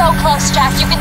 so close, Jack. You can